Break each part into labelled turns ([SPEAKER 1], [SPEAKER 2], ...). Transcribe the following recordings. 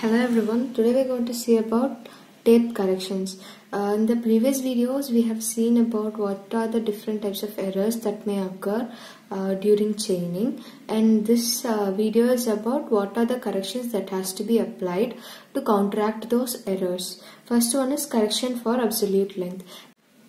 [SPEAKER 1] Hello everyone, today we're going to see about tape corrections. Uh, in the previous videos we have seen about what are the different types of errors that may occur uh, during chaining and this uh, video is about what are the corrections that has to be applied to counteract those errors. First one is correction for absolute length.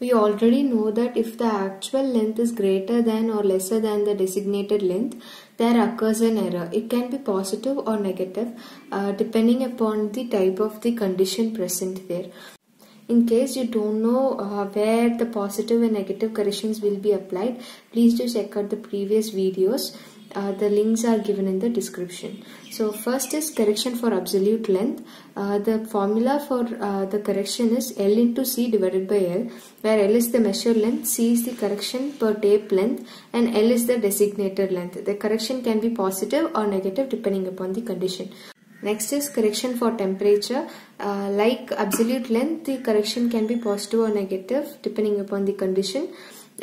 [SPEAKER 1] We already know that if the actual length is greater than or lesser than the designated length, there occurs an error. It can be positive or negative uh, depending upon the type of the condition present there. In case you don't know uh, where the positive and negative corrections will be applied, please do check out the previous videos. Uh, the links are given in the description. So first is correction for absolute length. Uh, the formula for uh, the correction is L into C divided by L where L is the measured length, C is the correction per tape length and L is the designated length. The correction can be positive or negative depending upon the condition. Next is correction for temperature. Uh, like absolute length, the correction can be positive or negative depending upon the condition.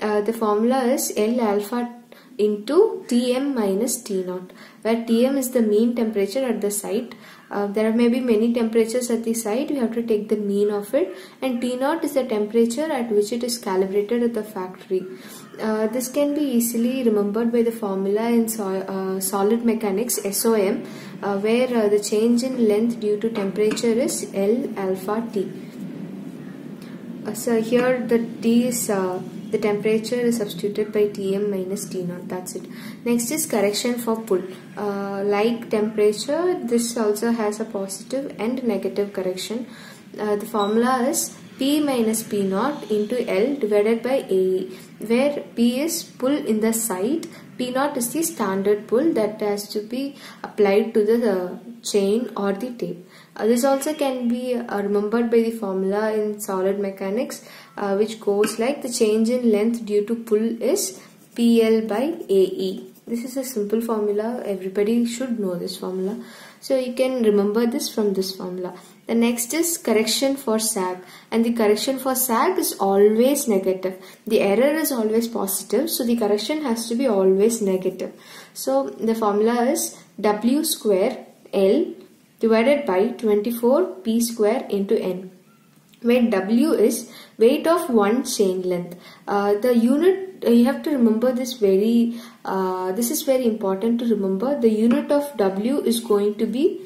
[SPEAKER 1] Uh, the formula is L alpha into Tm minus T naught where Tm is the mean temperature at the site. Uh, there may be many temperatures at the site, We have to take the mean of it and T naught is the temperature at which it is calibrated at the factory. Uh, this can be easily remembered by the formula in so, uh, solid mechanics SOM uh, where uh, the change in length due to temperature is L alpha T. Uh, so here the T is the temperature is substituted by Tm minus T naught that's it. Next is correction for pull. Uh, like temperature this also has a positive and negative correction. Uh, the formula is P minus P naught into L divided by AE where P is pull in the site P naught is the standard pull that has to be applied to the uh, chain or the tape uh, this also can be uh, remembered by the formula in solid mechanics uh, which goes like the change in length due to pull is PL by AE. This is a simple formula. Everybody should know this formula. So you can remember this from this formula. The next is correction for sag and the correction for sag is always negative. The error is always positive so the correction has to be always negative. So the formula is W square L divided by 24 p square into n where w is weight of one chain length. Uh, the unit uh, you have to remember this very uh, this is very important to remember. The unit of w is going to be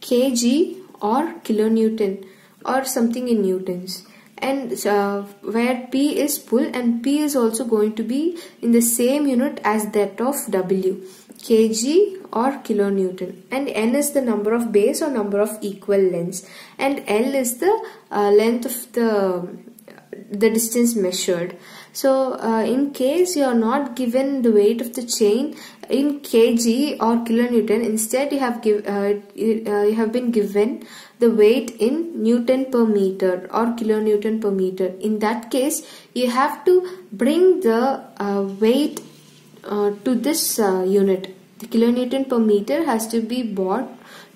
[SPEAKER 1] kg or kilonewton or something in newtons and uh, where P is pull and P is also going to be in the same unit as that of W kg or kilonewton. And n is the number of bays or number of equal lengths. And L is the uh, length of the the distance measured so uh, in case you are not given the weight of the chain in kg or kilonewton instead you have give uh, you, uh, you have been given the weight in newton per meter or kilonewton per meter. In that case you have to bring the uh, weight uh, to this unit. The kilonewton per meter has to be brought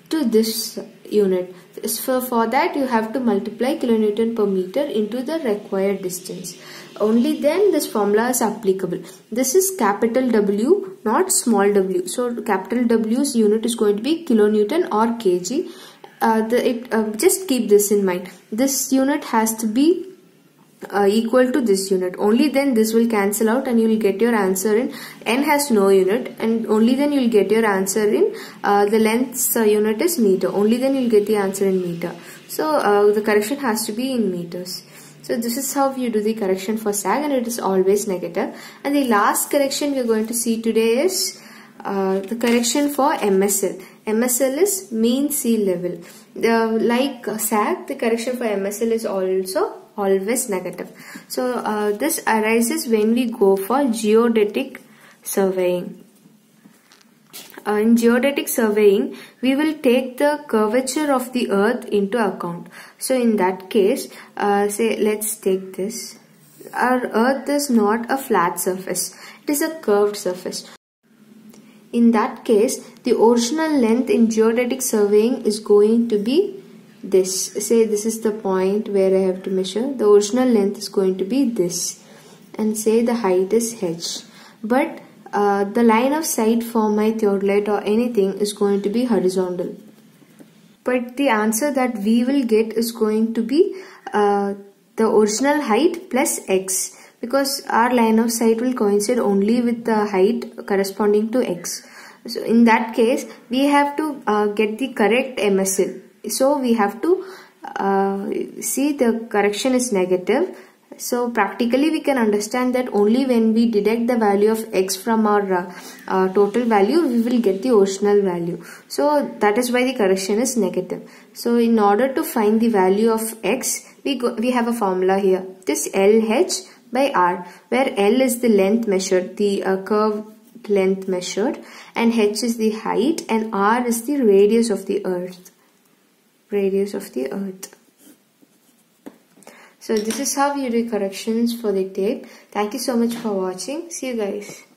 [SPEAKER 1] to this unit. So for that you have to multiply kilonewton per meter into the required distance. Only then this formula is applicable. This is capital W not small w. So capital W's unit is going to be kilonewton or kg. Uh, the, it, uh, just keep this in mind. This unit has to be uh, equal to this unit. Only then this will cancel out and you will get your answer in n has no unit and only then you will get your answer in uh, the length uh, unit is meter. Only then you will get the answer in meter. So uh, the correction has to be in meters. So this is how you do the correction for sag and it is always negative. And the last correction we are going to see today is uh, the correction for MSL. MSL is mean sea level. The, like SAG, the correction for MSL is also always negative. So uh, this arises when we go for geodetic surveying. Uh, in geodetic surveying, we will take the curvature of the earth into account. So in that case, uh, say let's take this. Our earth is not a flat surface. It is a curved surface. In that case, the original length in geodetic surveying is going to be this. Say this is the point where I have to measure. The original length is going to be this. And say the height is h. But uh, the line of sight for my theodolite or anything is going to be horizontal. but the answer that we will get is going to be uh, the original height plus x because our line of sight will coincide only with the height corresponding to x. So in that case we have to uh, get the correct MSL. So we have to uh, see the correction is negative so practically we can understand that only when we deduct the value of x from our uh, uh, total value we will get the original value. So that is why the correction is negative. So in order to find the value of x we, go, we have a formula here. This LH by R where L is the length measured, the uh, curve length measured and H is the height and R is the radius of the earth. Radius of the earth. So this is how you do corrections for the tape. Thank you so much for watching. See you guys.